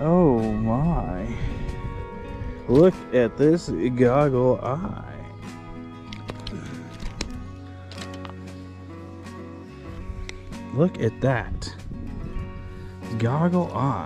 Oh my. Look at this goggle eye. Look at that. Goggle eye.